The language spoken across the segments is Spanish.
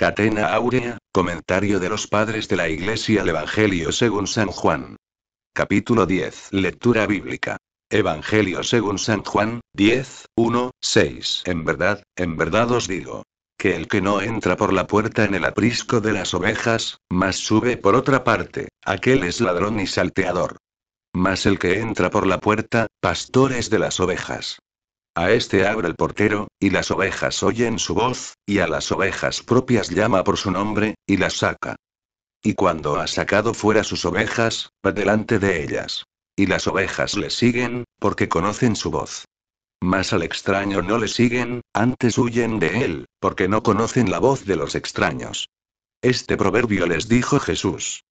Catena Áurea, comentario de los padres de la Iglesia al Evangelio según San Juan. Capítulo 10. Lectura bíblica. Evangelio según San Juan, 10, 1, 6. En verdad, en verdad os digo, que el que no entra por la puerta en el aprisco de las ovejas, mas sube por otra parte, aquel es ladrón y salteador. Mas el que entra por la puerta, pastores de las ovejas. A este abre el portero, y las ovejas oyen su voz, y a las ovejas propias llama por su nombre, y las saca. Y cuando ha sacado fuera sus ovejas, va delante de ellas. Y las ovejas le siguen, porque conocen su voz. Mas al extraño no le siguen, antes huyen de él, porque no conocen la voz de los extraños. Este proverbio les dijo Jesús.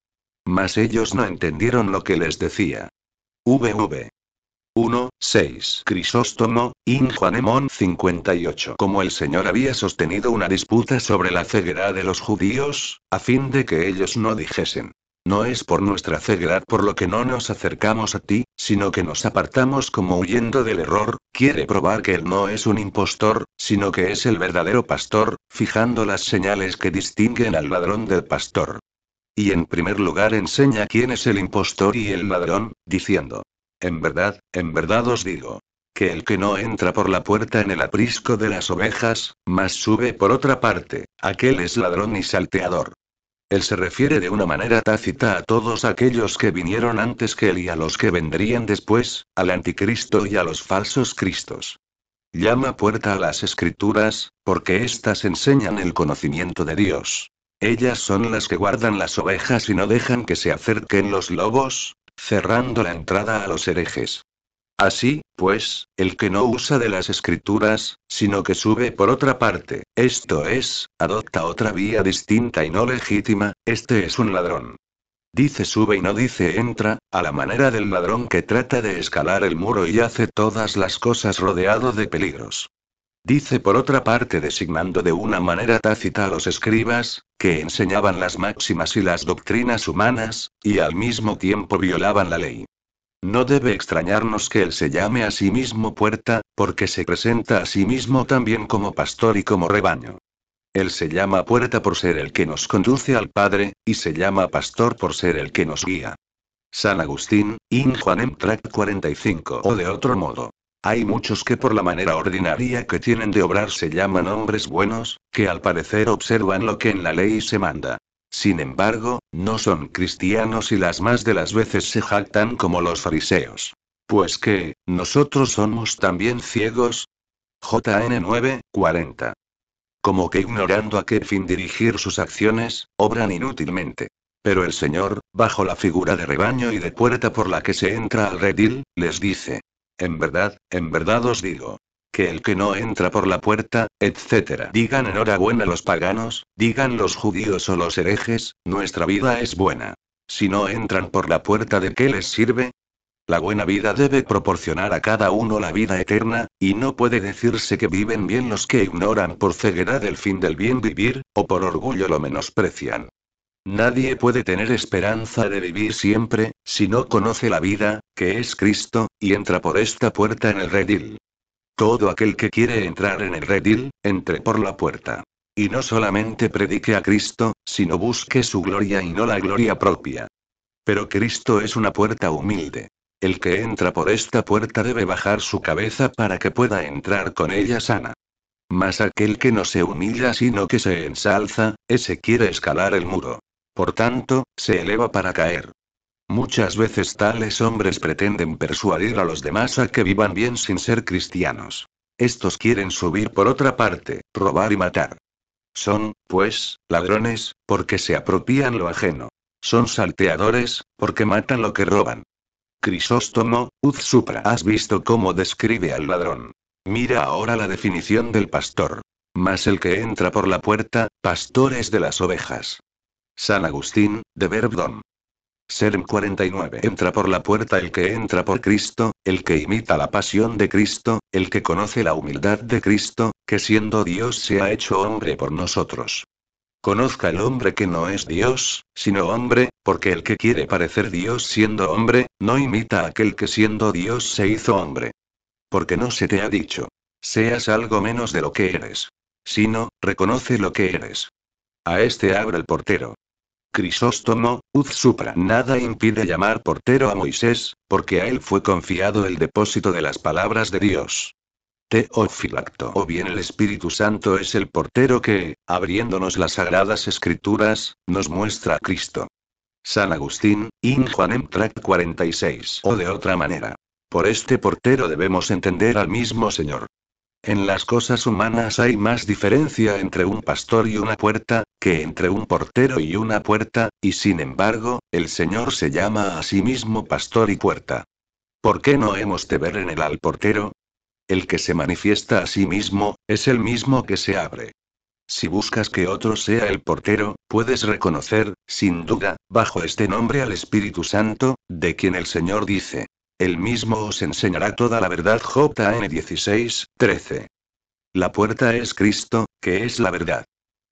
Mas ellos no entendieron lo que les decía. VV. 1, 6. Crisóstomo, Injuanemón 58. Como el Señor había sostenido una disputa sobre la ceguera de los judíos, a fin de que ellos no dijesen. No es por nuestra ceguera por lo que no nos acercamos a ti, sino que nos apartamos como huyendo del error, quiere probar que él no es un impostor, sino que es el verdadero pastor, fijando las señales que distinguen al ladrón del pastor. Y en primer lugar enseña quién es el impostor y el ladrón, diciendo, en verdad, en verdad os digo, que el que no entra por la puerta en el aprisco de las ovejas, mas sube por otra parte, aquel es ladrón y salteador. Él se refiere de una manera tácita a todos aquellos que vinieron antes que él y a los que vendrían después, al anticristo y a los falsos cristos. Llama puerta a las escrituras, porque éstas enseñan el conocimiento de Dios. Ellas son las que guardan las ovejas y no dejan que se acerquen los lobos, cerrando la entrada a los herejes. Así, pues, el que no usa de las escrituras, sino que sube por otra parte, esto es, adopta otra vía distinta y no legítima, este es un ladrón. Dice sube y no dice entra, a la manera del ladrón que trata de escalar el muro y hace todas las cosas rodeado de peligros. Dice por otra parte designando de una manera tácita a los escribas, que enseñaban las máximas y las doctrinas humanas, y al mismo tiempo violaban la ley. No debe extrañarnos que él se llame a sí mismo puerta, porque se presenta a sí mismo también como pastor y como rebaño. Él se llama puerta por ser el que nos conduce al Padre, y se llama pastor por ser el que nos guía. San Agustín, In Juanem Tract 45 o de otro modo. Hay muchos que por la manera ordinaria que tienen de obrar se llaman hombres buenos, que al parecer observan lo que en la ley se manda. Sin embargo, no son cristianos y las más de las veces se jactan como los fariseos. Pues que, nosotros somos también ciegos. JN 9, 40. Como que ignorando a qué fin dirigir sus acciones, obran inútilmente. Pero el Señor, bajo la figura de rebaño y de puerta por la que se entra al redil, les dice, en verdad, en verdad os digo. Que el que no entra por la puerta, etc. Digan enhorabuena los paganos, digan los judíos o los herejes, nuestra vida es buena. Si no entran por la puerta, ¿de qué les sirve? La buena vida debe proporcionar a cada uno la vida eterna, y no puede decirse que viven bien los que ignoran por ceguera del fin del bien vivir, o por orgullo lo menosprecian. Nadie puede tener esperanza de vivir siempre, si no conoce la vida, que es Cristo, y entra por esta puerta en el redil. Todo aquel que quiere entrar en el redil, entre por la puerta. Y no solamente predique a Cristo, sino busque su gloria y no la gloria propia. Pero Cristo es una puerta humilde. El que entra por esta puerta debe bajar su cabeza para que pueda entrar con ella sana. Mas aquel que no se humilla sino que se ensalza, ese quiere escalar el muro. Por tanto, se eleva para caer. Muchas veces tales hombres pretenden persuadir a los demás a que vivan bien sin ser cristianos. Estos quieren subir por otra parte, robar y matar. Son, pues, ladrones, porque se apropian lo ajeno. Son salteadores, porque matan lo que roban. Crisóstomo, Uz Supra. ¿Has visto cómo describe al ladrón? Mira ahora la definición del pastor. Mas el que entra por la puerta, pastor es de las ovejas. San Agustín, de Verbdom. Serm 49. Entra por la puerta el que entra por Cristo, el que imita la pasión de Cristo, el que conoce la humildad de Cristo, que siendo Dios se ha hecho hombre por nosotros. Conozca el hombre que no es Dios, sino hombre, porque el que quiere parecer Dios siendo hombre, no imita a aquel que siendo Dios se hizo hombre. Porque no se te ha dicho, seas algo menos de lo que eres. Sino, reconoce lo que eres. A este abre el portero. Crisóstomo, Uz Supra. Nada impide llamar portero a Moisés, porque a él fue confiado el depósito de las palabras de Dios. Teofilacto. O bien el Espíritu Santo es el portero que, abriéndonos las sagradas escrituras, nos muestra a Cristo. San Agustín, In Juanem Tract 46. O de otra manera. Por este portero debemos entender al mismo Señor. En las cosas humanas hay más diferencia entre un pastor y una puerta, que entre un portero y una puerta, y sin embargo, el Señor se llama a sí mismo pastor y puerta. ¿Por qué no hemos de ver en él al portero? El que se manifiesta a sí mismo, es el mismo que se abre. Si buscas que otro sea el portero, puedes reconocer, sin duda, bajo este nombre al Espíritu Santo, de quien el Señor dice, él mismo os enseñará toda la verdad. JN 16, 13. La puerta es Cristo, que es la verdad.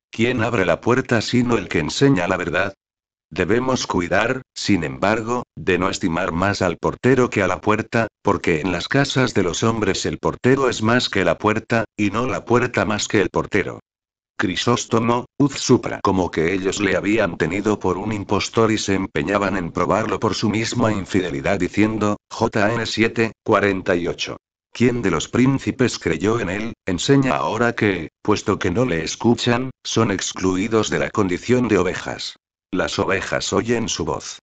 ¿Quién abre la puerta sino el que enseña la verdad? Debemos cuidar, sin embargo, de no estimar más al portero que a la puerta, porque en las casas de los hombres el portero es más que la puerta, y no la puerta más que el portero. Crisóstomo, Uz Supra, como que ellos le habían tenido por un impostor y se empeñaban en probarlo por su misma infidelidad diciendo, JN 7, 48. ¿Quién de los príncipes creyó en él? Enseña ahora que, puesto que no le escuchan, son excluidos de la condición de ovejas. Las ovejas oyen su voz.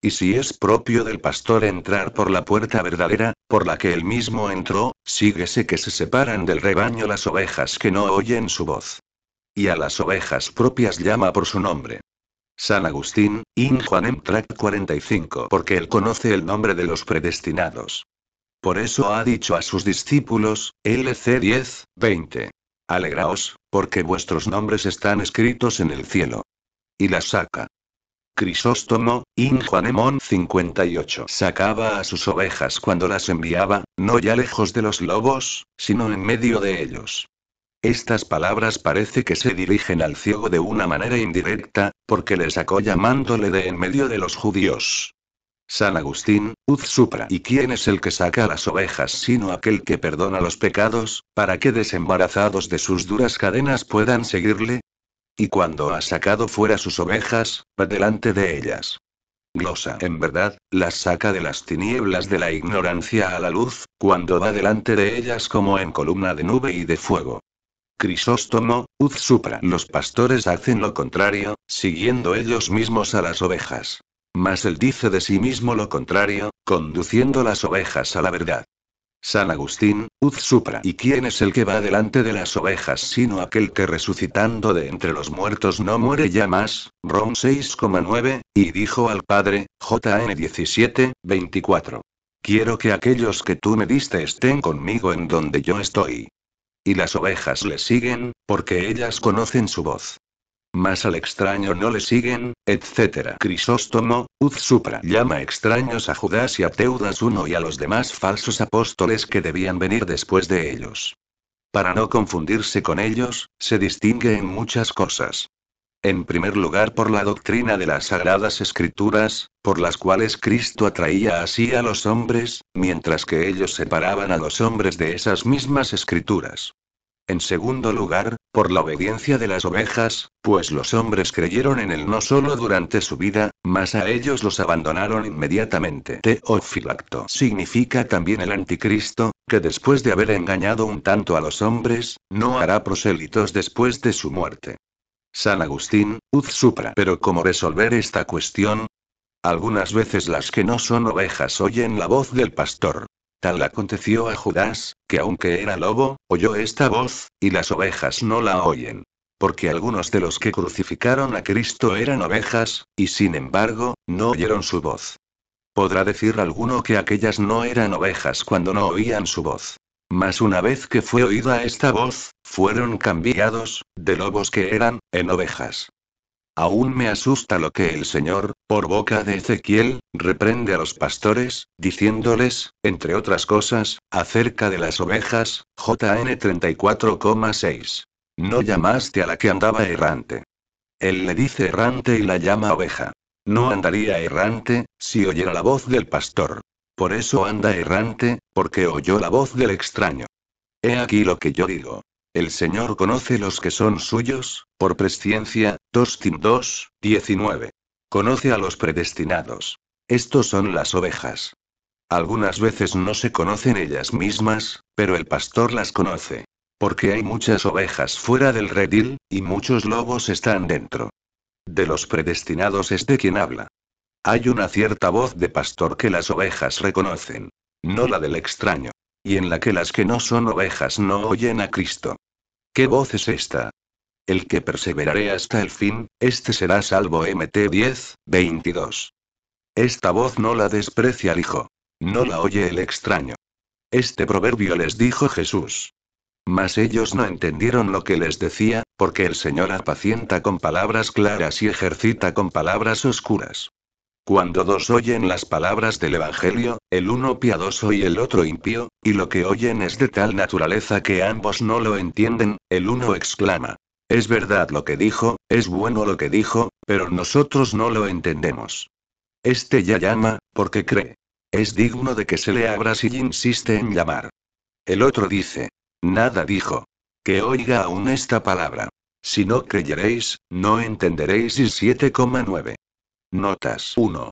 Y si es propio del pastor entrar por la puerta verdadera, por la que él mismo entró, síguese que se separan del rebaño las ovejas que no oyen su voz. Y a las ovejas propias llama por su nombre. San Agustín, In Juanem Tract 45 Porque él conoce el nombre de los predestinados. Por eso ha dicho a sus discípulos, LC 10, 20. Alegraos, porque vuestros nombres están escritos en el cielo. Y las saca. Crisóstomo, In Juanemón 58 sacaba a sus ovejas cuando las enviaba, no ya lejos de los lobos, sino en medio de ellos. Estas palabras parece que se dirigen al ciego de una manera indirecta, porque le sacó llamándole de en medio de los judíos. San Agustín, Uz Supra. ¿Y quién es el que saca las ovejas sino aquel que perdona los pecados, para que desembarazados de sus duras cadenas puedan seguirle? Y cuando ha sacado fuera sus ovejas, va delante de ellas. Glosa. En verdad, las saca de las tinieblas de la ignorancia a la luz, cuando va delante de ellas como en columna de nube y de fuego. Crisóstomo, Uz Supra. Los pastores hacen lo contrario, siguiendo ellos mismos a las ovejas. Mas él dice de sí mismo lo contrario, conduciendo las ovejas a la verdad. San Agustín, Uz Supra. ¿Y quién es el que va delante de las ovejas sino aquel que resucitando de entre los muertos no muere ya más? Rom 6,9, y dijo al Padre, JN 17, 24. Quiero que aquellos que tú me diste estén conmigo en donde yo estoy. Y las ovejas le siguen, porque ellas conocen su voz. Mas al extraño no le siguen, etc. Crisóstomo, Uz Supra llama extraños a Judas y a Teudas uno y a los demás falsos apóstoles que debían venir después de ellos. Para no confundirse con ellos, se distingue en muchas cosas. En primer lugar por la doctrina de las sagradas escrituras, por las cuales Cristo atraía así a los hombres, mientras que ellos separaban a los hombres de esas mismas escrituras. En segundo lugar, por la obediencia de las ovejas, pues los hombres creyeron en él no solo durante su vida, mas a ellos los abandonaron inmediatamente. Teofilacto significa también el anticristo, que después de haber engañado un tanto a los hombres, no hará prosélitos después de su muerte. San Agustín, Uz Supra. Pero ¿cómo resolver esta cuestión? Algunas veces las que no son ovejas oyen la voz del pastor. Tal aconteció a Judas, que aunque era lobo, oyó esta voz, y las ovejas no la oyen. Porque algunos de los que crucificaron a Cristo eran ovejas, y sin embargo, no oyeron su voz. Podrá decir alguno que aquellas no eran ovejas cuando no oían su voz. Mas una vez que fue oída esta voz, fueron cambiados, de lobos que eran, en ovejas. Aún me asusta lo que el Señor, por boca de Ezequiel, reprende a los pastores, diciéndoles, entre otras cosas, acerca de las ovejas, JN 34,6. No llamaste a la que andaba errante. Él le dice errante y la llama oveja. No andaría errante, si oyera la voz del pastor. Por eso anda errante, porque oyó la voz del extraño. He aquí lo que yo digo. El Señor conoce los que son suyos, por presciencia, 2 Tim 2, 19. Conoce a los predestinados. Estos son las ovejas. Algunas veces no se conocen ellas mismas, pero el pastor las conoce. Porque hay muchas ovejas fuera del redil, y muchos lobos están dentro. De los predestinados es de quien habla. Hay una cierta voz de pastor que las ovejas reconocen. No la del extraño. Y en la que las que no son ovejas no oyen a Cristo. ¿Qué voz es esta? El que perseveraré hasta el fin, este será salvo. MT 10, 22. Esta voz no la desprecia el Hijo. No la oye el extraño. Este proverbio les dijo Jesús. Mas ellos no entendieron lo que les decía, porque el Señor apacienta con palabras claras y ejercita con palabras oscuras. Cuando dos oyen las palabras del Evangelio, el uno piadoso y el otro impío, y lo que oyen es de tal naturaleza que ambos no lo entienden, el uno exclama. Es verdad lo que dijo, es bueno lo que dijo, pero nosotros no lo entendemos. Este ya llama, porque cree. Es digno de que se le abra si insiste en llamar. El otro dice. Nada dijo. Que oiga aún esta palabra. Si no creyeréis, no entenderéis. Y 7,9. Notas 1.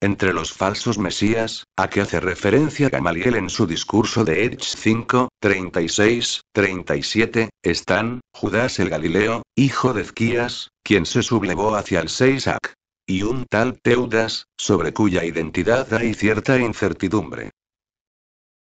Entre los falsos mesías, a que hace referencia Gamaliel en su discurso de Edge 5, 36, 37, están, Judas el Galileo, hijo de Ezquías, quien se sublevó hacia el Seisac. Y un tal Teudas, sobre cuya identidad hay cierta incertidumbre.